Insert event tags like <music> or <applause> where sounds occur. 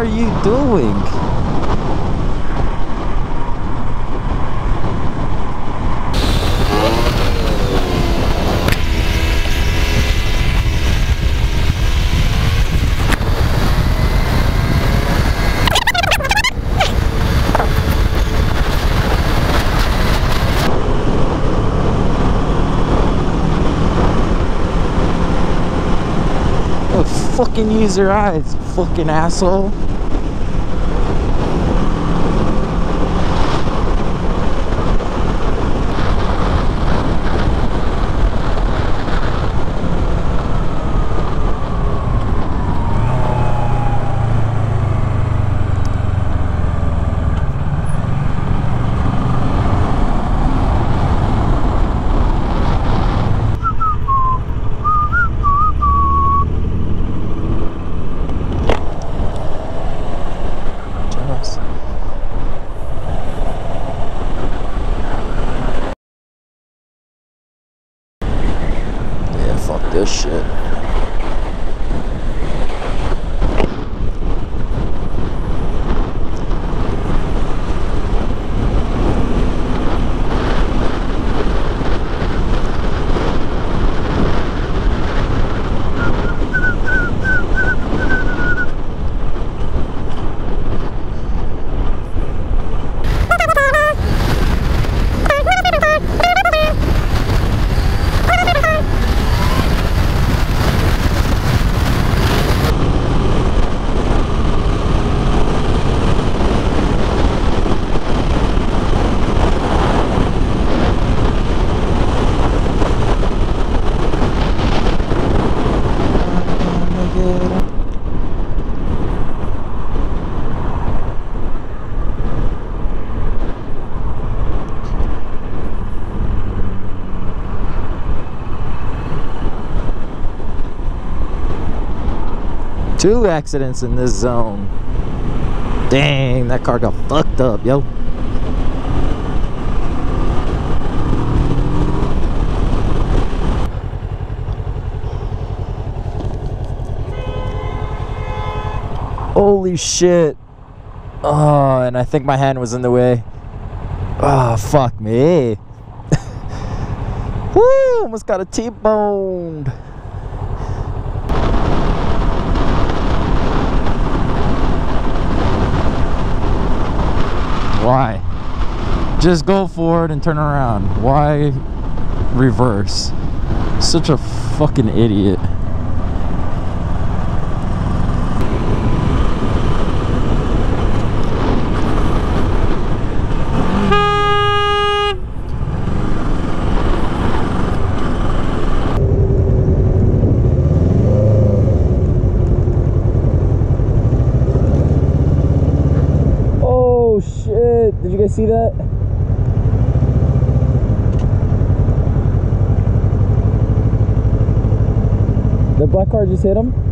are you doing? Oh, fucking use your eyes, fucking asshole. Just. Yeah, fuck this shit. Two accidents in this zone. Dang, that car got fucked up, yo. Holy shit. Oh, and I think my hand was in the way. Oh, fuck me. <laughs> Woo, almost got a T-boned. Why? Just go forward and turn around. Why reverse? Such a fucking idiot. Oh shit! Did you guys see that? The black car just hit him.